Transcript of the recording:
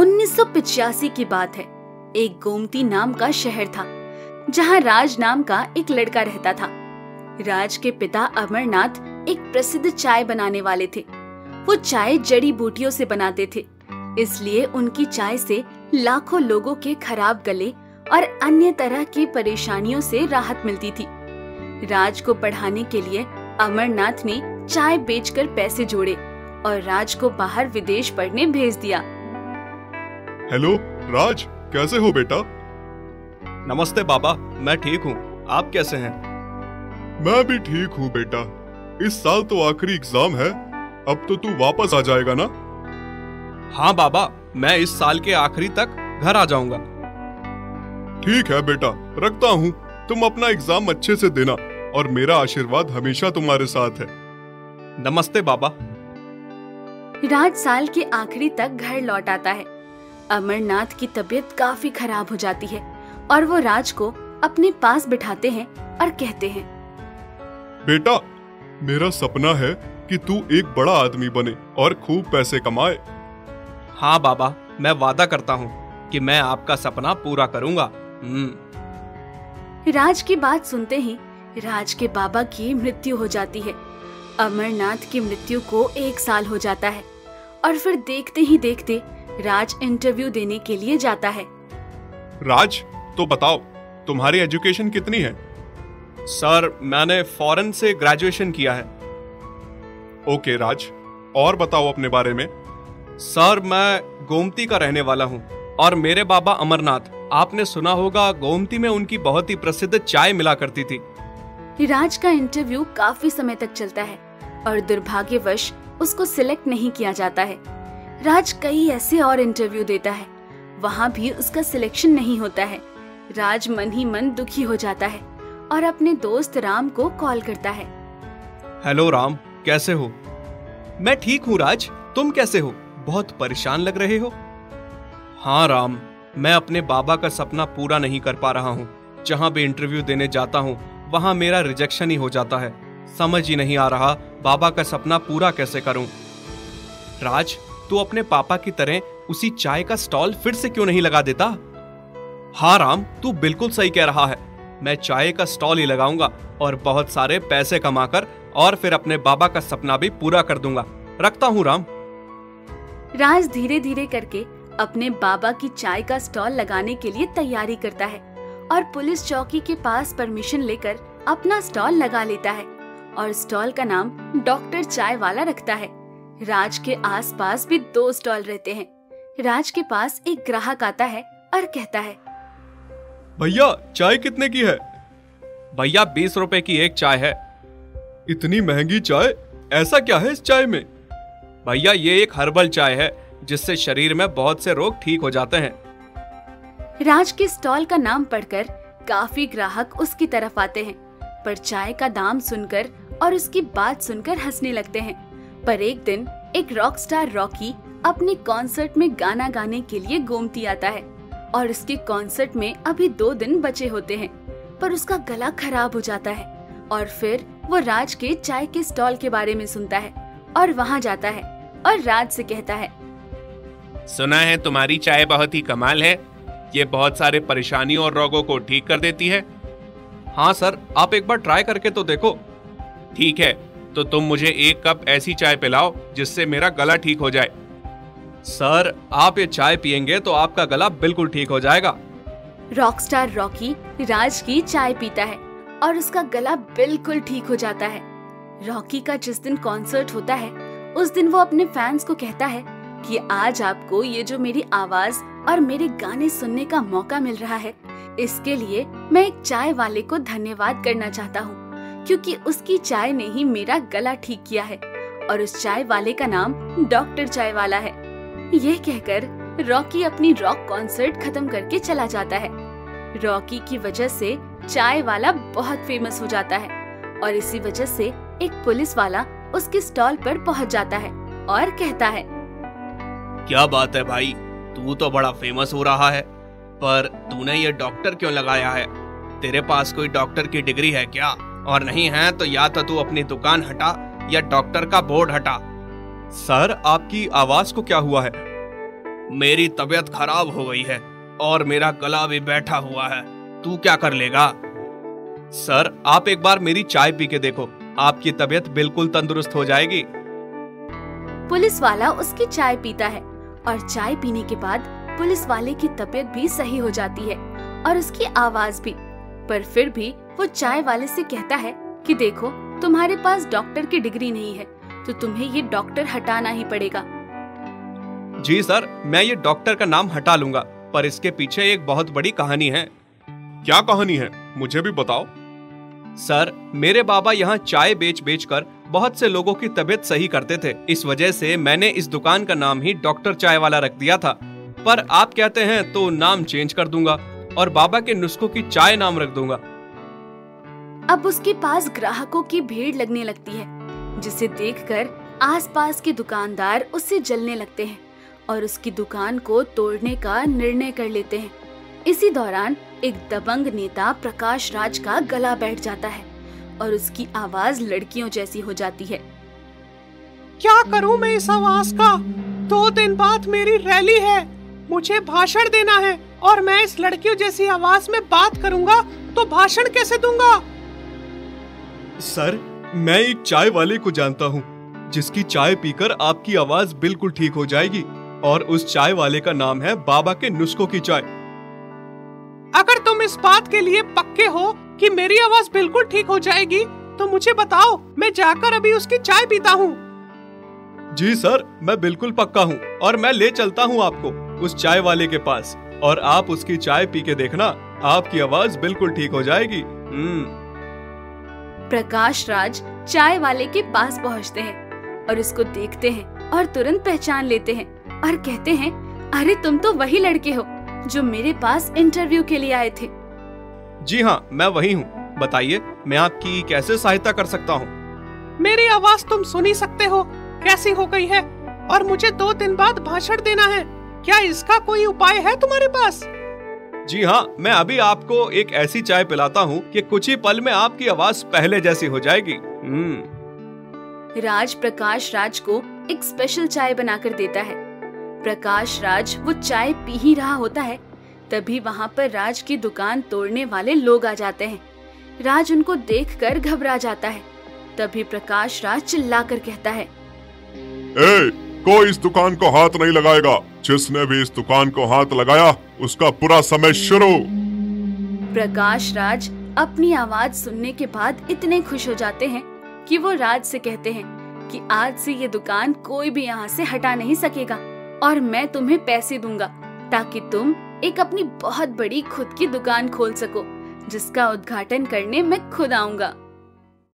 1985 की बात है। एक गोमती नाम का शहर था, जहाँ राज नाम का एक लड़का रहता था। राज के पिता अमरनाथ एक प्रसिद्ध चाय बनाने वाले थे। वो चाय जड़ी बूटियों से बनाते थे, इसलिए उनकी चाय से लाखों लोगों के खराब गले और अन्य तरह की परेशानियों से राहत मिलती थी। राज को पढ़ाने के लिए अमरनाथ ने चाय बेचकर पैसे जोड़े और राज को बाहर विदेश पढ़ने भेज दिया। हेलो राज कैसे हो बेटा? नमस्ते बाबा मैं ठीक हूँ। आप कैसे हैं? मैं भी ठीक हूँ बेटा। इस साल तो आखिरी एग्ज़ाम है। अब तो तू वापस आ जाएगा ना? हाँ बाबा मैं इस साल के आखिरी तक घर आ जाऊँगा। ठीक है बेटा रखता हूँ। तुम अपना एग्ज़ाम अच्छे से देना और मेरा आशीर्वाद हमेशा तुम्हारे साथ है। नमस्ते बाबा। राज साल के आखिरी तक घर लौट आता है। अमरनाथ की तबीयत काफ़ी खराब हो जाती है और वो राज को अपने पास बिठाते हैं और कहते हैं बेटा मेरा सपना है कि तू एक बड़ा आदमी बने और खूब पैसे कमाए। हाँ बाबा मैं वादा करता हूँ कि मैं आपका सपना पूरा करूँगा। हम्म। राज की बात सुनते ही राज के बाबा की मृत्यु हो जाती है। अमरनाथ की मृत्यु को एक साल हो जाता है और फिर देखते ही देखते राज इंटरव्यू देने के लिए जाता है। राज तो बताओ तुम्हारी एजुकेशन कितनी है? सर मैंने फॉरेन से ग्रेजुएशन किया है। ओके राज और बताओ अपने बारे में। सर मैं गोमती का रहने वाला हूँ और मेरे बाबा अमरनाथ आपने सुना होगा गोमती में उनकी बहुत ही प्रसिद्ध चाय मिला करती थी। राज का इंटरव्यू काफ़ी समय तक चलता है और दुर्भाग्यवश उसको सिलेक्ट नहीं किया जाता है। राज कई ऐसे और इंटरव्यू देता है। वहाँ भी उसका सिलेक्शन नहीं होता है। राज मन ही मन दुखी हो जाता है और अपने दोस्त राम को कॉल करता है। हेलो राम। कैसे हो? मैं ठीक हूँ, राज। तुम कैसे हो? बहुत परेशान लग रहे हो? हाँ राम। मैं अपने बाबा का सपना पूरा नहीं कर पा रहा हूँ। जहाँ भी इंटरव्यू देने जाता हूँ, वहाँ मेरा रिजेक्शन ही हो जाता है। समझ ही नहीं आ रहा, बाबा का सपना पूरा कैसे करूँ? राज तू अपने पापा की तरह उसी चाय का स्टॉल फिर से क्यों नहीं लगा देता? हाँ राम, तू बिल्कुल सही कह रहा है। मैं चाय का स्टॉल ही लगाऊँगा और बहुत सारे पैसे कमाकर और फिर अपने बाबा का सपना भी पूरा कर दूँगा। रखता हूँ राम। राज धीरे धीरे करके अपने बाबा की चाय का स्टॉल लगाने के लिए तैयारी करता है और पुलिस चौकी के पास परमिशन लेकर अपना स्टॉल लगा लेता है और स्टॉल का नाम डॉक्टर चाय वाला रखता है। राज के आसपास भी दो स्टॉल रहते हैं। राज के पास एक ग्राहक आता है और कहता है भैया चाय कितने की है? भैया बीस रुपए की एक चाय है। इतनी महँगी चाय? ऐसा क्या है इस चाय में? भैया ये एक हर्बल चाय है जिससे शरीर में बहुत से रोग ठीक हो जाते हैं। राज के स्टॉल का नाम पढ़कर काफ़ी ग्राहक उसकी तरफ़ आते हैं पर चाय का दाम सुनकर और उसकी बात सुनकर हंसने लगते हैं। पर एक दिन एक रॉक स्टार रॉकी अपने कॉन्सर्ट में गाना गाने के लिए गोमती आता है और उसके कॉन्सर्ट में अभी दो दिन बचे होते हैं पर उसका गला खराब हो जाता है और फिर वो राज के चाय के स्टॉल के बारे में सुनता है और वहाँ जाता है और राज से कहता है सुना है तुम्हारी चाय बहुत ही कमाल है। ये बहुत सारे परेशानियों और रोगों को ठीक कर देती है? हाँ सर आप एक बार ट्राई करके तो देखो। ठीक है तो तुम मुझे एक कप ऐसी चाय पिलाओ जिससे मेरा गला ठीक हो जाए। सर, आप ये चाय पियेंगे तो आपका गला बिल्कुल ठीक हो जाएगा। रॉकस्टार रॉकी राज की चाय पीता है और उसका गला बिल्कुल ठीक हो जाता है। रॉकी का जिस दिन कॉन्सर्ट होता है, उस दिन वो अपने फैंस को कहता है कि आज आपको ये जो मेरी आवाज़ और मेरे गाने सुनने का मौका मिल रहा है, इसके लिए मैं एक चाय वाले को धन्यवाद करना चाहता हूँ। क्योंकि उसकी चाय ने ही मेरा गला ठीक किया है और उस चाय वाले का नाम डॉक्टर चाय वाला है। ये कहकर रॉकी अपनी रॉक कॉन्सर्ट खत्म करके चला जाता है। रॉकी की वजह से चाय वाला बहुत फ़ेमस हो जाता है और इसी वजह से एक पुलिस वाला उसके स्टॉल पर पहुँच जाता है और कहता है, क्या बात है भाई, तू तो बड़ा फ़ेमस हो रहा है, पर तूने ये डॉक्टर क्यों लगाया है? तेरे पास कोई डॉक्टर की डिग्री है क्या? और नहीं है तो या तो तू अपनी दुकान हटा या डॉक्टर का बोर्ड हटा। सर, आपकी आवाज़ को क्या हुआ है? मेरी तबीयत खराब हो गई है और मेरा गला भी बैठा हुआ है। तू क्या कर लेगा? सर, आप एक बार मेरी चाय पी के देखो। आपकी तबीयत बिल्कुल तंदुरुस्त हो जाएगी। पुलिस वाला उसकी चाय पीता है और चाय पीने के बाद पुलिस वाले की तबीयत भी सही हो जाती है और उसकी आवाज़ भी। पर फिर भी वो चाय वाले से कहता है कि देखो, तुम्हारे पास डॉक्टर की डिग्री नहीं है तो तुम्हें ये डॉक्टर हटाना ही पड़ेगा। जी सर, मैं ये डॉक्टर का नाम हटा लूँगा, पर इसके पीछे एक बहुत बड़ी कहानी है। क्या कहानी है? मुझे भी बताओ। सर, मेरे बाबा यहाँ चाय बेच बेच कर बहुत से लोगों की तबीयत सही करते थे। इस वजह से मैंने इस दुकान का नाम ही डॉक्टर चाय वाला रख दिया था। पर आप कहते हैं तो नाम चेंज कर दूँगा। और बाबा के नुस्खों की चाय नाम रख दूँगा। अब उसके पास ग्राहकों की भीड़ लगने लगती है जिसे देखकर आसपास के दुकानदार उससे जलने लगते हैं और उसकी दुकान को तोड़ने का निर्णय कर लेते हैं। इसी दौरान एक दबंग नेता प्रकाश राज का गला बैठ जाता है और उसकी आवाज़ लड़कियों जैसी हो जाती है। क्या करूँ मैं इस आवाज़ का? दो दिन बाद मेरी रैली है। मुझे भाषण देना है। और मैं इस लड़कियों जैसी आवाज़ में बात करूँगा तो भाषण कैसे दूँगा? सर मैं एक चाय वाले को जानता हूँ जिसकी चाय पीकर आपकी आवाज़ बिल्कुल ठीक हो जाएगी और उस चाय वाले का नाम है बाबा के नुस्खों की चाय। अगर तुम इस बात के लिए पक्के हो कि मेरी आवाज़ बिल्कुल ठीक हो जाएगी तो मुझे बताओ मैं जाकर अभी उसकी चाय पीता हूँ। जी सर मैं बिल्कुल पक्का हूँ और मैं ले चलता हूँ आपको उस चाय वाले के पास। और आप उसकी चाय पी के देखना आपकी आवाज़ बिल्कुल ठीक हो जाएगी। हम्म। प्रकाश राज चाय वाले के पास पहुँचते हैं और उसको देखते हैं और तुरंत पहचान लेते हैं और कहते हैं अरे तुम तो वही लड़के हो जो मेरे पास इंटरव्यू के लिए आए थे। जी हाँ मैं वही हूँ। बताइए मैं आपकी कैसे सहायता कर सकता हूँ? मेरी आवाज़ तुम सुन ही सकते हो। कैसी हो गई है? और मुझे दो दिन बाद भाषण देना है। क्या इसका कोई उपाय है तुम्हारे पास? जी हाँ मैं अभी आपको एक ऐसी चाय पिलाता हूँ कि कुछ ही पल में आपकी आवाज़ पहले जैसी हो जाएगी। हम्म। राज प्रकाश राज को एक स्पेशल चाय बनाकर देता है। प्रकाश राज वो चाय पी ही रहा होता है तभी वहाँ पर राज की दुकान तोड़ने वाले लोग आ जाते हैं। राज उनको देखकर घबरा जाता है तभी प्रकाश राज चिल्ला कर कहता है ए, कोई इस दुकान को हाथ नहीं लगाएगा। जिसने भी इस दुकान को हाथ लगाया, उसका पूरा समय शुरू। प्रकाश राज, अपनी आवाज़ सुनने के बाद इतने खुश हो जाते हैं कि वो राज से कहते हैं कि आज से ये दुकान कोई भी यहाँ से हटा नहीं सकेगा और मैं तुम्हें पैसे दूँगा ताकि तुम एक अपनी बहुत बड़ी खुद की दुकान खोल सको, जिसका उद्घाटन करने मैं खुद आऊँगा।